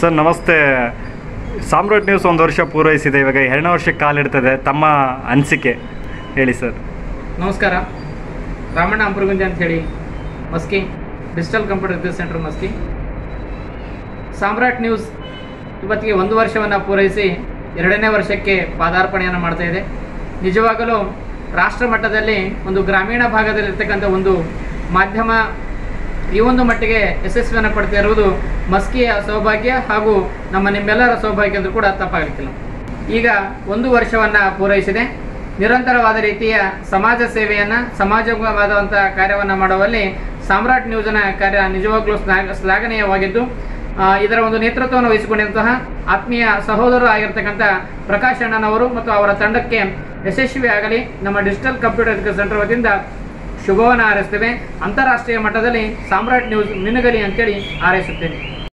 Sir, ನಮಸ್ತೆ. ಸಾಮ್ರಾಟ್ news ಒಂದು ವರ್ಷ ಪೂರೈಸಿದೆ, ಇವಾಗ ಎರಡನೇ ವರ್ಷಕ್ಕೆ ಕಾಲಿಡ್ತದೆ ತಮ್ಮ ಅನಿಸಿಕೆ ಹೇಳಿ ಸರ್. ನಮಸ್ಕಾರ. ರಾಮಣ್ಣ ಅಂತ ಹೇಳಿ, Maski digital computer research centre Maski. Samrat news ಇವತ್ತಿಗೆ ಒಂದು ವರ್ಷವನ್ನು ಪೂರೈಸಿ ಎರಡನೇ ವರ್ಷಕ್ಕೆ ಪಾದಾರ್ಪಣೆಯನ್ನು ಮಾಡ್ತಾ ಇದೆ. ನಿಜವಾಗಲೂ ರಾಷ್ಟ್ರ ಮಟ್ಟದಲ್ಲಿ ಒಂದು ಗ್ರಾಮೀಣ ಭಾಗದಲ್ಲಿರ್ತಕ್ಕಂಥ ಒಂದು ಮಾಧ್ಯಮ ಈ ಒಂದು ಮಟ್ಟಿಗೆ ಯಶಸ್ವಿಯನ್ನು ಪಡ್ತಾ ಇರುವುದು ಮಸ್ಕಿಯ ಸೌಭಾಗ್ಯ ಹಾಗೂ ನಮ್ಮ ನಿಮ್ಮೆಲ್ಲರ ಸೌಭಾಗ್ಯ ಅಂದ್ರೂ ಕೂಡ ತಪ್ಪಾಗಲಿಕ್ಕಿಲ್ಲ. ಈಗ ಒಂದು ವರ್ಷವನ್ನು ಪೂರೈಸಿದೆ. ನಿರಂತರವಾದ ರೀತಿಯ ಸಮಾಜ ಸೇವೆಯನ್ನು ಸಮಾಜವಾದಂಥ ಕಾರ್ಯವನ್ನು ಮಾಡುವಲ್ಲಿ ಸಾಮ್ರಾಟ್ ನ್ಯೂಸ್ನ ಕಾರ್ಯ ನಿಜವಾಗ್ಲೂ ಶ್ಲಾಘ ಶ್ಲಾಘನೀಯವಾಗಿದ್ದು ಇದರ ಒಂದು ನೇತೃತ್ವವನ್ನು ವಹಿಸಿಕೊಂಡಂತಹ ಆತ್ಮೀಯ ಸಹೋದರರು ಆಗಿರ್ತಕ್ಕಂಥ ಪ್ರಕಾಶ್ ಅಣ್ಣನವರು ಮತ್ತು ಅವರ ತಂಡಕ್ಕೆ ಯಶಸ್ವಿ ಆಗಲಿ ನಮ್ಮ ಡಿಜಿಟಲ್ ಕಂಪ್ಯೂಟರ್ ಸೆಂಟರ್ ವತಿಯಿಂದ ಶುಭವನ್ನು ಹಾರೈಸ್ತೇವೆ ಅಂತಾರಾಷ್ಟ್ರೀಯ ಮಟ್ಟದಲ್ಲಿ ಸಾಮ್ರಾಟ್ ನ್ಯೂಸ್ ನಿನಗಲಿ ಅಂತೇಳಿ ಹಾರೈಸುತ್ತೇನೆ.